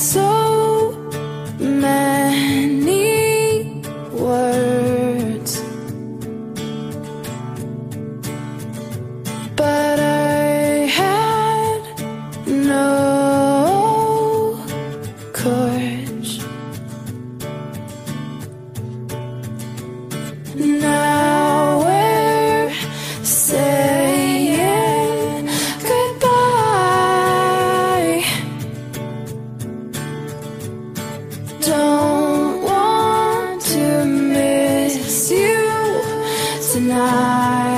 so many words. But I had no courage. No don't want to miss you tonight.